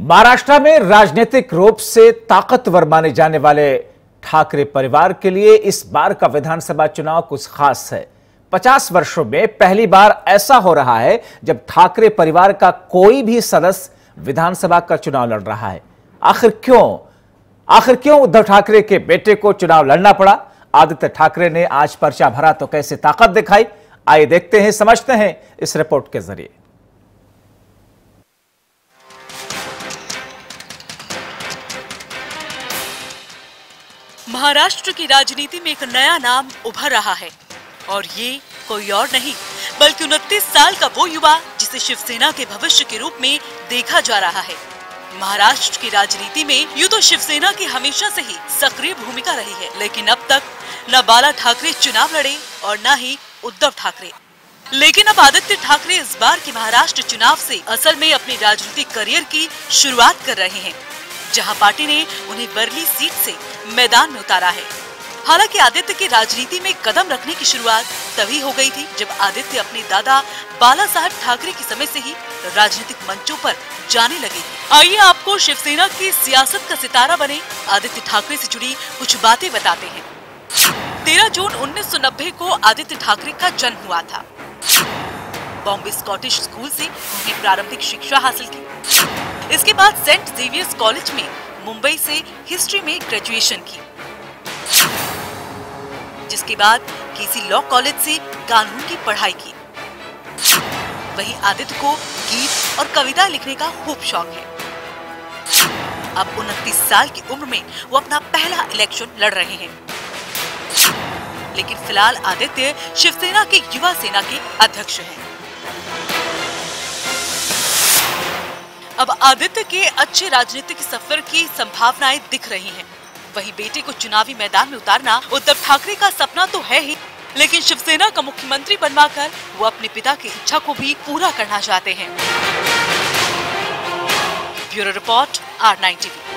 महाराष्ट्र में राजनीतिक रूप से ताकतवर माने जाने वाले ठाकरे परिवार के लिए इस बार का विधानसभा चुनाव कुछ खास है। 50 वर्षों में पहली बार ऐसा हो रहा है जब ठाकरे परिवार का कोई भी सदस्य विधानसभा का चुनाव लड़ रहा है। आखिर क्यों? आखिर क्यों उद्धव ठाकरे के बेटे को चुनाव लड़ना पड़ा? आदित्य ठाकरे ने आज पर्चा भरा तो कैसे ताकत दिखाई? आइए देखते हैं, समझते हैं इस रिपोर्ट के ज़रिए। महाराष्ट्र की राजनीति में एक नया नाम उभर रहा है। और ये कोई और नहीं, बल्कि उनतीस साल का वो युवा जिसे शिवसेना के भविष्य के रूप में देखा जा रहा है। महाराष्ट्र की राजनीति में यूँ तो शिवसेना की हमेशा से ही सक्रिय भूमिका रही है, लेकिन अब तक न बाला ठाकरे चुनाव लड़े और न ही उद्धव ठाकरे। लेकिन अब आदित्य ठाकरे इस बार के महाराष्ट्र चुनाव से असल में अपने राजनीतिक करियर की शुरुआत कर रहे हैं। जहाँ पार्टी ने उन्हें बरली सीट से मैदान में उतारा है। हालाँकि आदित्य की राजनीति में कदम रखने की शुरुआत तभी हो गई थी जब आदित्य अपने दादा बाला साहब ठाकरे के समय से ही राजनीतिक मंचों पर जाने लगे। आइए आपको शिवसेना की सियासत का सितारा बने। आदित्य ठाकरे से जुड़ी कुछ बातें बताते हैं। तेरह जून 1990 को आदित्य ठाकरे का जन्म हुआ था। बॉम्बे स्कॉटिश स्कूल से उन्हें प्रारंभिक शिक्षा हासिल की। इसके बाद सेंट जेवियर्स कॉलेज में मुंबई से हिस्ट्री में ग्रेजुएशन की। जिसके बाद केसी लॉ कॉलेज से कानून की पढ़ाई की। वहीं आदित्य को गीत और कविता लिखने का खूब शौक है। अब उनतीस साल की उम्र में वो अपना पहला इलेक्शन लड़ रहे हैं। लेकिन फ़िलहाल आदित्य शिवसेना के युवा सेना के अध्यक्ष हैं। अब आदित्य के अच्छे राजनीतिक सफ़र की संभावनाएँ दिख रही हैं। वहीं बेटे को चुनावी मैदान में उतारना उद्धव ठाकरे का सपना तो है ही, लेकिन शिवसेना का मुख्यमंत्री बनवाकर वो अपने पिता की इच्छा को भी पूरा करना चाहते हैं bureau report R nine TV